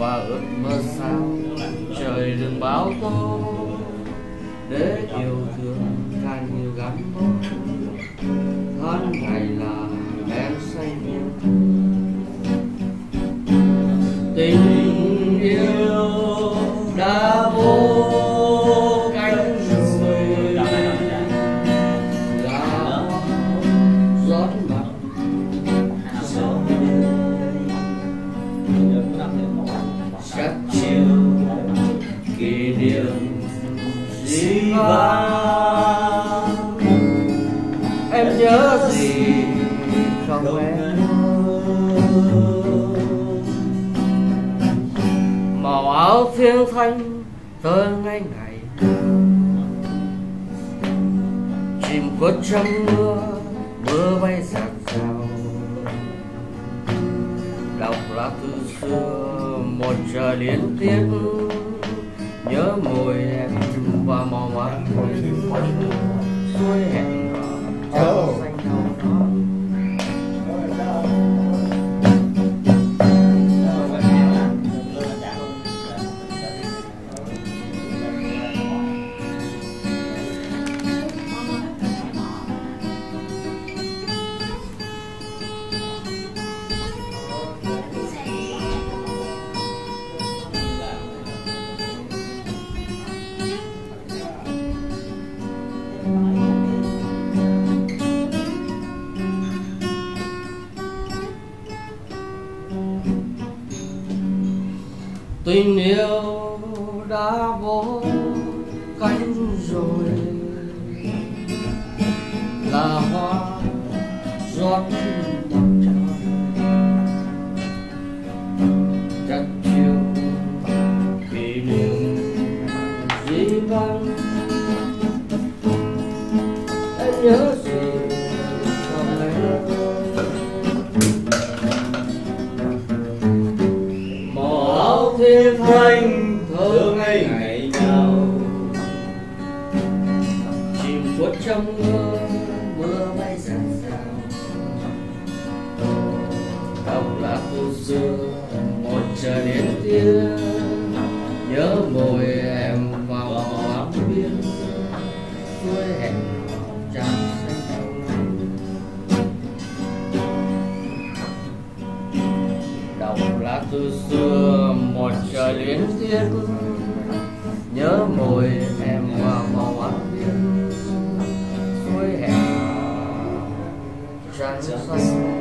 và ước mơ sao trời đừng báo tố để yêu thương càng nhiều gắn bó. Tháng ngày là em say yêu tình yêu đã vô cánh rồi. Là gió mặt các chiều kỷ niệm dĩ vãng. Em nhớ gì không em? màu áo thiêng thanh thơ ngày ngày. Chìm khuất trong mưa mưa bay giạt rào đọc lá thư xưa, một trời liên tiếp. Nhớ mùi em và màu mắt. Suối hẹn tình yêu đã vô cánh rồi. Là hoa giọt bằng trời chắc chiều kỷ niệm dĩ vãng em nhớ gì? Thiên thanh thơ ngây ngày nào chìm khuất trong mưa mưa bay rạng rào đọc lá thư xưa một trời đến tiếng nhớ môi từ xưa một trời luyến tiếc nhớ môi em và màu áo biên suối hẹn hò xa xanh.